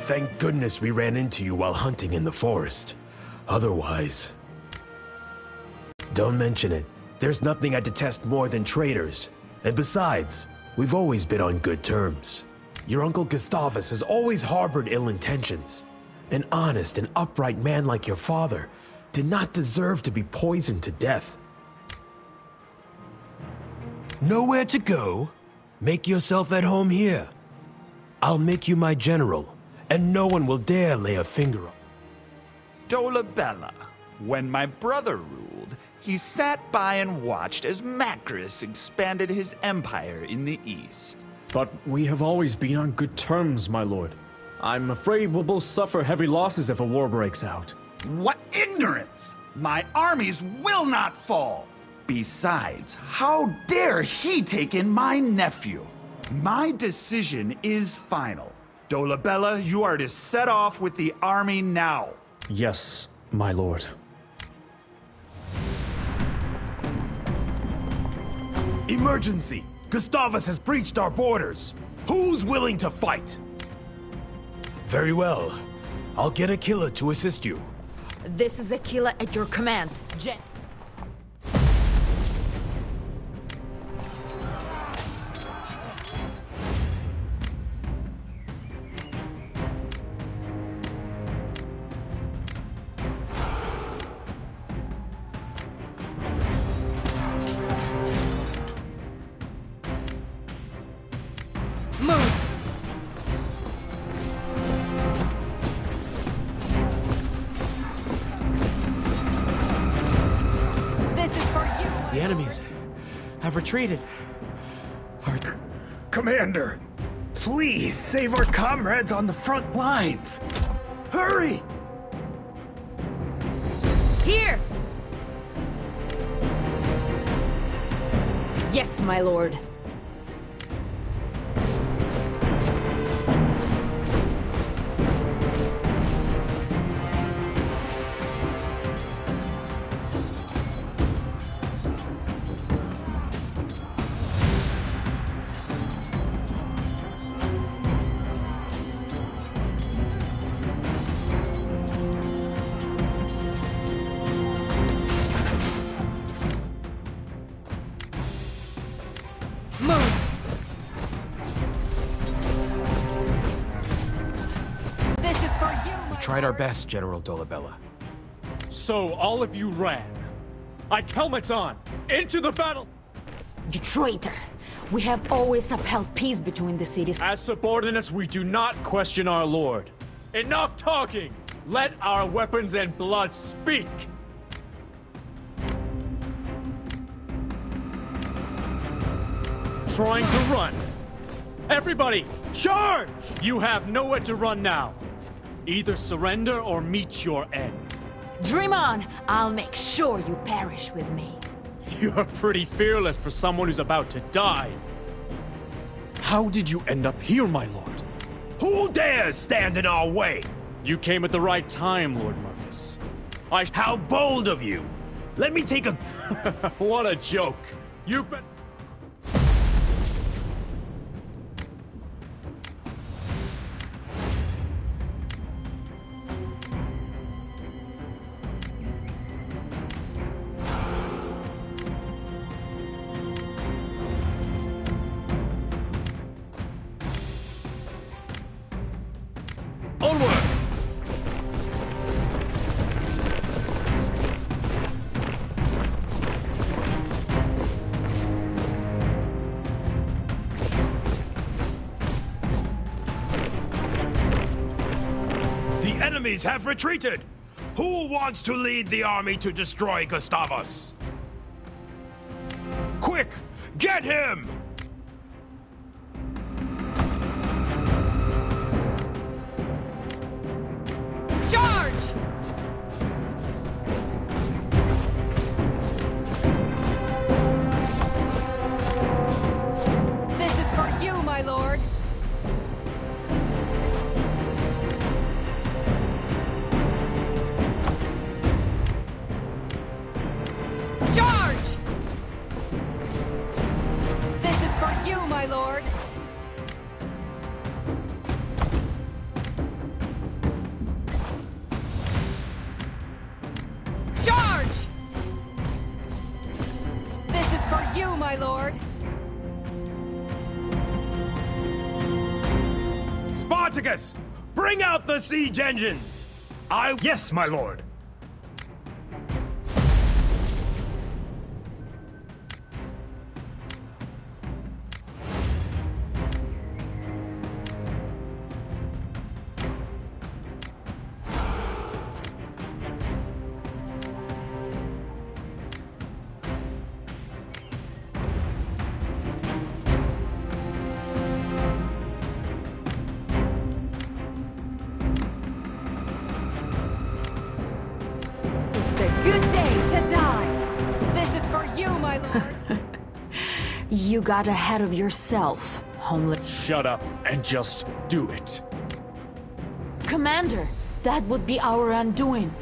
Thank goodness we ran into you while hunting in the forest. Otherwise... Don't mention it. There's nothing I detest more than traitors. And besides, we've always been on good terms. Your uncle Gustavus has always harbored ill intentions. An honest and upright man like your father did not deserve to be poisoned to death. Nowhere to go? Make yourself at home here. I'll make you my general, and no one will dare lay a finger on. Dolabella. When my brother ruled, he sat by and watched as Macris expanded his empire in the east. But we have always been on good terms, my lord. I'm afraid we'll both suffer heavy losses if a war breaks out. What ignorance! My armies will not fall! Besides, how dare he take in my nephew? My decision is final. Dolabella, you are to set off with the army now. Yes, my lord. Emergency! Gustavus has breached our borders! Who's willing to fight? Very well. I'll get Aquila to assist you. This is Aquila at your command. Gen have retreated. Our Commander, please save our comrades on the front lines. Hurry! Here! Yes, my lord. Tried our best, General Dolabella. So all of you ran. Like helmets on! Into the battle! You traitor! We have always upheld peace between the cities. As subordinates, we do not question our lord. Enough talking! Let our weapons and blood speak! Trying to run. Everybody, charge! You have nowhere to run now. Either surrender or meet your end. Dream on! I'll make sure you perish with me. You're pretty fearless for someone who's about to die. How did you end up here, my lord? Who dares stand in our way? You came at the right time, Lord Marcus. I. How bold of you! Let me take a... what a joke. You've been. Enemies have retreated! Who wants to lead the army to destroy Gustavus? Quick! Get him! My lord. Spartacus, bring out the siege engines! I... Yes, my lord. You, my lord. you got ahead of yourself, homeless. Shut up and just do it. Commander, that would be our undoing.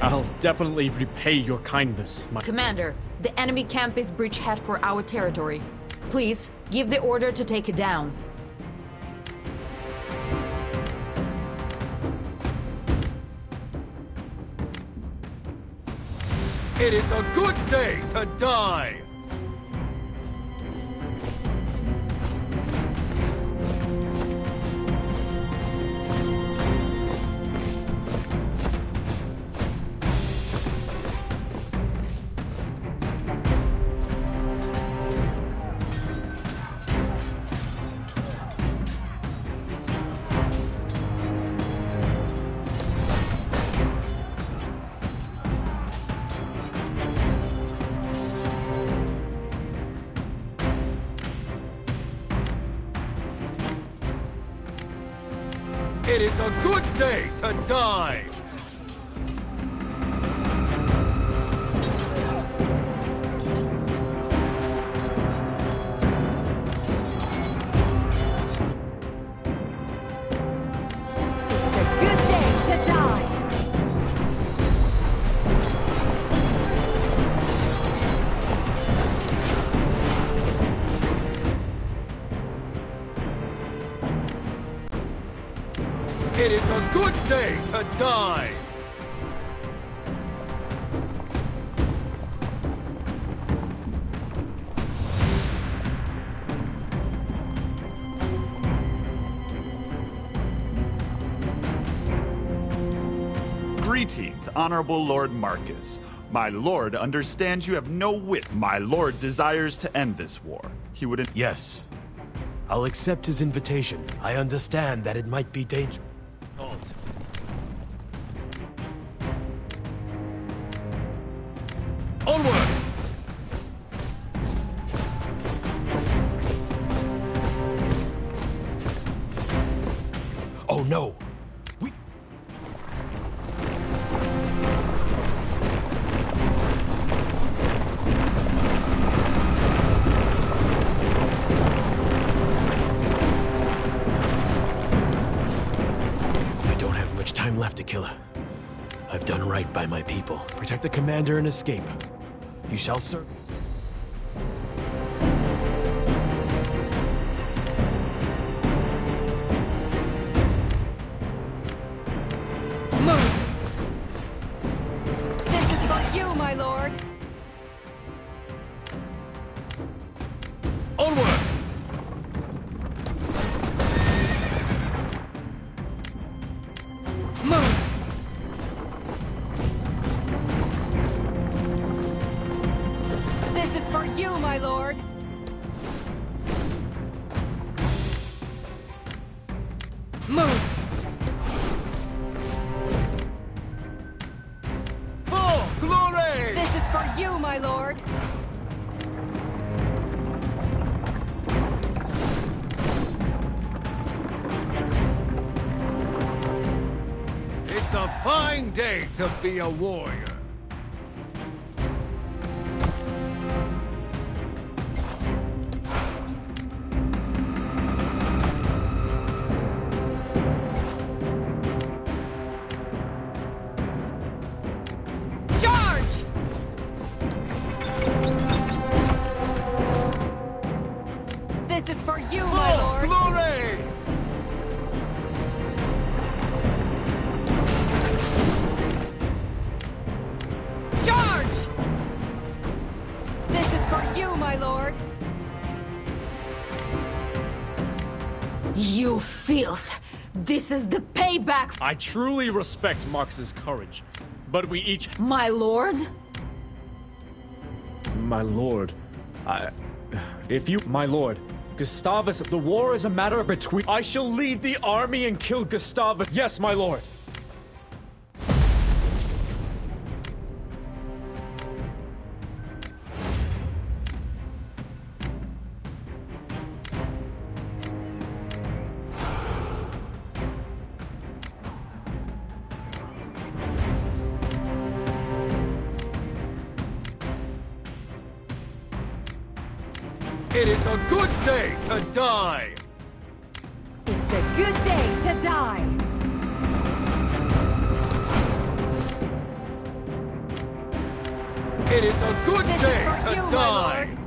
I'll definitely repay your kindness, my... Commander, the enemy camp is bridgehead for our territory. Please, give the order to take it down. It is a good day to die! It is a good day to die! Good day to die! Greetings, Honorable Lord Marcus. My lord understands you have no wit. My lord desires to end this war. He wouldn't- Yes. I'll accept his invitation. I understand that it might be dangerous. Time. I've done right by my people. Protect the commander and escape. You shall serve. Move! For glory! This is for you, my lord. It's a fine day to be a warrior. You filth! This is the payback! I truly respect Marx's courage, but we each. My lord? My lord, I. If you. My lord, Gustavus, the war is a matter between. I shall lead the army and kill Gustavus. Yes, my lord. It is a good day to die! It's a good day to die! It is a good This day to you, die!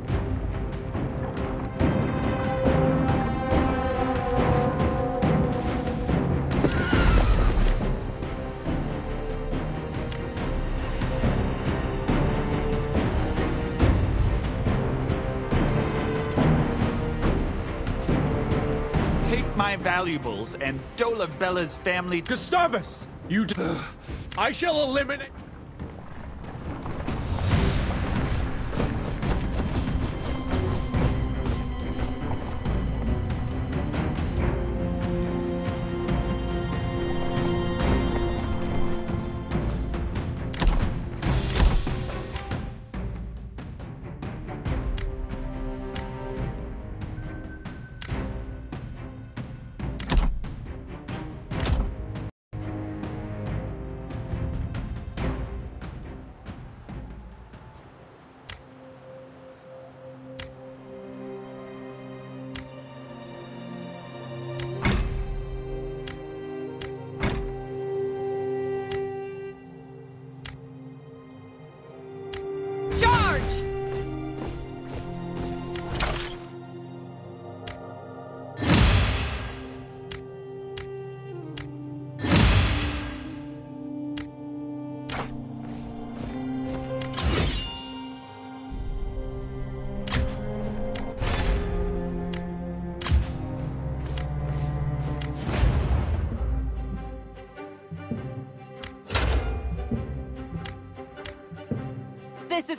My valuables and Dolabella's family. Gustavus! You. I shall eliminate.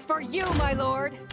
For you, my lord!